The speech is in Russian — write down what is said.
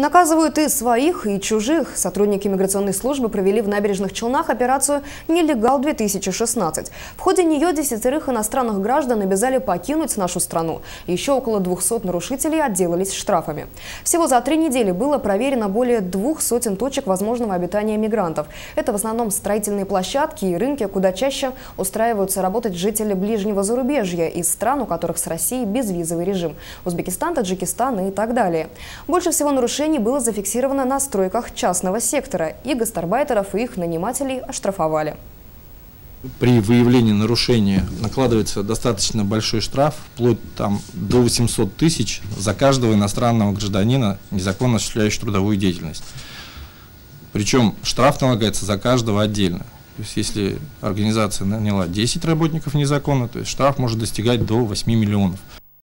Наказывают и своих, и чужих. Сотрудники миграционной службы провели в набережных Челнах операцию «Нелегал-2016». В ходе нее десятерых иностранных граждан обязали покинуть нашу страну. Еще около 200 нарушителей отделались штрафами. Всего за три недели было проверено более двух сотен точек возможного обитания мигрантов. Это в основном строительные площадки и рынки, куда чаще устраиваются работать жители ближнего зарубежья из стран, у которых с Россией безвизовый режим – Узбекистан, Таджикистан и так далее. Больше всего нарушений нарушений было зафиксировано на стройках частного сектора, и гастарбайтеров и их нанимателей оштрафовали. При выявлении нарушения накладывается достаточно большой штраф, вплоть там, до 800 тысяч за каждого иностранного гражданина, незаконно осуществляющего трудовую деятельность. Причем штраф налагается за каждого отдельно. То есть если организация наняла 10 работников незаконно, то есть штраф может достигать до 8 миллионов.